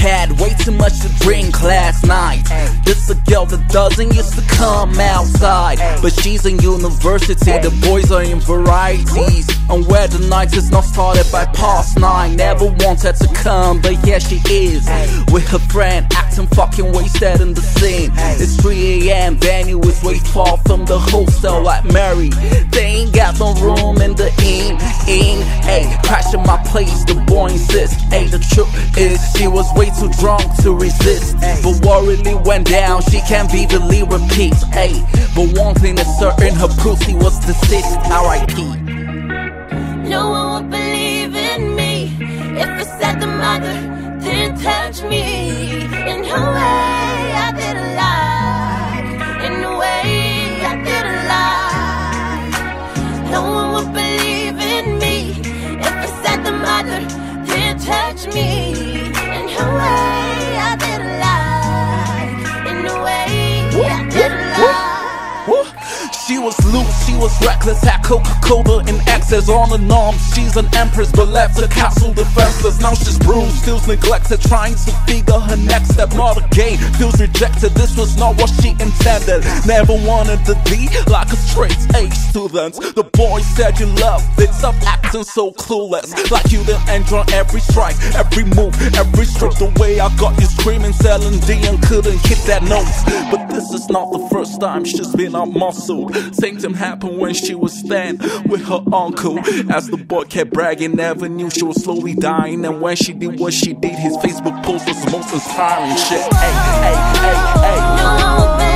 had way too much to drink last night. This a girl that doesn't used to come outside, but she's in university. The boys are in varieties, and where the night is not started by past nine. Never wanted to come, but here she is with her friend, acting fucking wasted in the scene. It's 3 a.m. Venue is way far from the hostel like Mary. They ain't got no room in the inn. In, hey, crashing my place. The boy insists. Hey, the truth is she was way too drunk to resist. But what really went down, she can't be vividly repeat. Hey, but one thing is certain, her pussy was deceased. R.I.P. No one would believe in me if I said the mother touch me. She was loose, she was reckless, had Coca-Cola in excess on the norm. She's an empress, but left the castle defenseless. Now she's bruised, feels neglected, trying to figure her next step. Not a game, feels rejected. This was not what she intended. Never wanted to be like a straight A student. The boy said you loved it, stop acting so clueless. Like you didn't enjoy every strike, every move, every stroke. The way I got you screaming, selling D and couldn't hit that note. But this is not the first time she's been out muscled. Same thing happened when she was staying with her uncle. As the boy kept bragging, never knew she was slowly dying. And when she did what she did, his Facebook post was the most inspiring shit. Hey, hey, hey, hey.